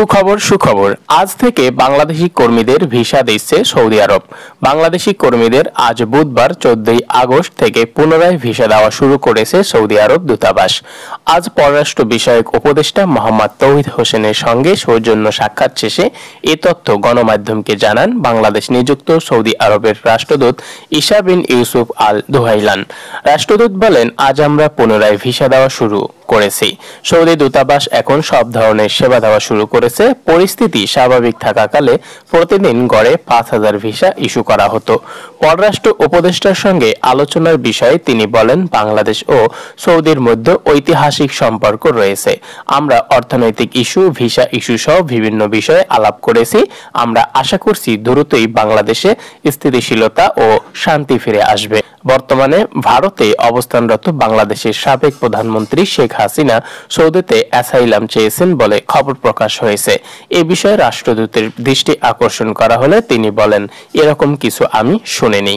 সুখবর সুখবর। আজ থেকে বাংলাদেশি কর্মীদের ভিসা দিচ্ছে সৌদি আরব। বাংলাদেশি কর্মীদের আজ বুধবার চোদ্দই আগস্ট থেকে পুনরায় ভিসা দেওয়া শুরু করেছে সৌদি আরব দূতাবাস। আজ পররাষ্ট্র বিষয়ক উপদেষ্টা মোহাম্মদ তৌহিদ হোসেনের সঙ্গে সৌজন্য সাক্ষাৎ শেষে এ তথ্য গণমাধ্যমকে জানান বাংলাদেশ নিযুক্ত সৌদি আরবের রাষ্ট্রদূত ইশা বিন ইউসুফ আল দোহাইলান। রাষ্ট্রদূত বলেন, আজ আমরা পুনরায় ভিসা দেওয়া শুরু করেছি। সৌদি দূতাবাস এখন সব ধরনের সেবা দেওয়া শুরু করেছে। পরিস্থিতি স্বাভাবিক থাকাকালে প্রতিদিন গড়ে পাঁচ হাজার ভিসা ইস্যু করা হতো। পররাষ্ট্র উপদেষ্টার সঙ্গে আলোচনার বিষয়ে তিনি বলেন, বাংলাদেশ ও সৌদির মধ্যে ঐতিহাসিক সম্পর্ক রয়েছে। আমরা অর্থনৈতিক ইস্যু, ভিসা ইস্যু সহ বিভিন্ন বিষয়ে আলাপ করেছি। আমরা আশা করছি দ্রুতই বাংলাদেশে স্থিতিশীলতা ও শান্তি ফিরে আসবে। বর্তমানে ভারতে অবস্থানরত বাংলাদেশের সাবেক প্রধানমন্ত্রী শেখ হাসিনা সৌদিতে অ্যাসাইলাম চেয়েছেন বলে খবর প্রকাশ হয়েছে। এ বিষয়ে রাষ্ট্রদূতের দৃষ্টি আকর্ষণ করা হলে তিনি বলেন এরকম কিছু আমি শুনিনি।